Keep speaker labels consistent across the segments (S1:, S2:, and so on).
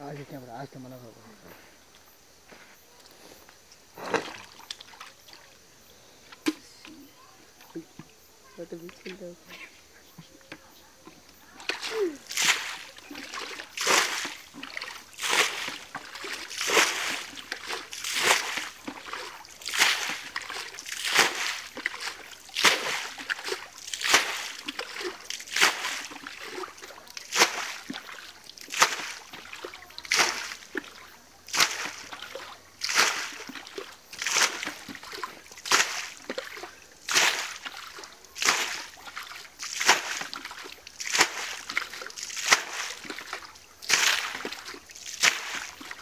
S1: عايز كاميرا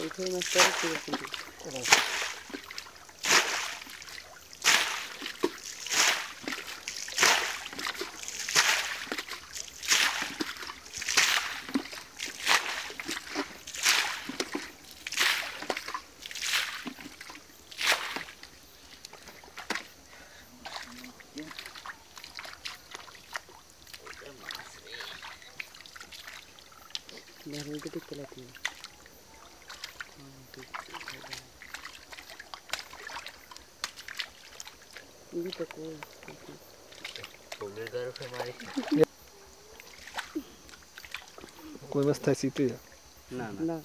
S2: Epey meşgale çevirsin. Evet. Baru itu kita lihat
S3: o que
S2: Muita coisa.
S3: O verdadeiro foi mais.
S1: Como está esse tio?
S3: Não,
S2: não.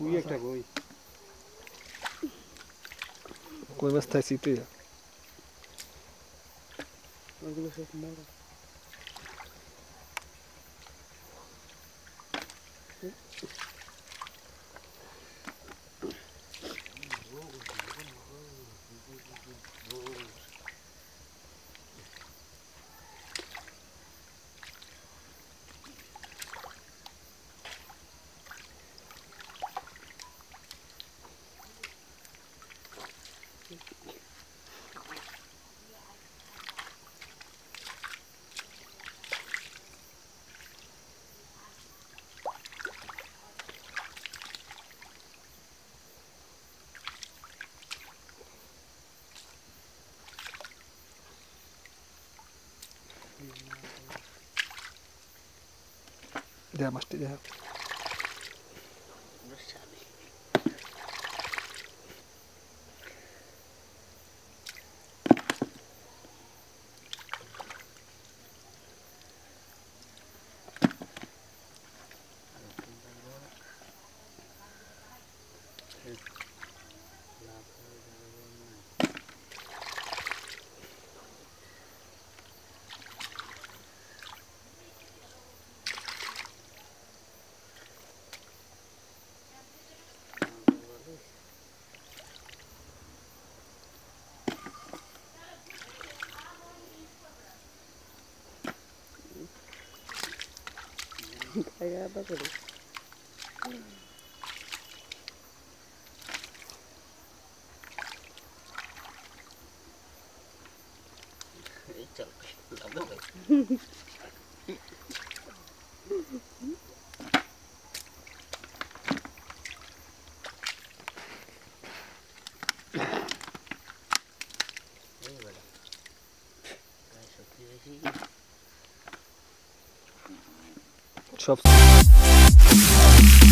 S4: O que é que é o hoje?
S1: Como está esse tio?
S2: Onde você mora? Thank you.
S3: There
S1: must be there.
S2: Kaya ba gulo?
S3: Ical lama kan? Ini mana? Masuk ke sini.
S1: yourself.